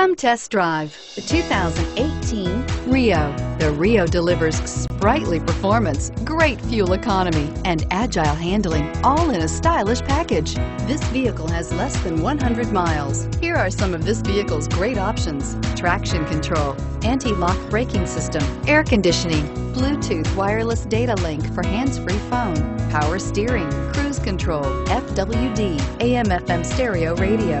Come test drive the 2018 Rio. The Rio delivers sprightly performance, great fuel economy, and agile handling, all in a stylish package. This vehicle has less than 100 miles. Here are some of this vehicle's great options. Traction control, anti-lock braking system, air conditioning, Bluetooth wireless data link for hands-free phone, power steering, cruise control, FWD, AM FM stereo radio,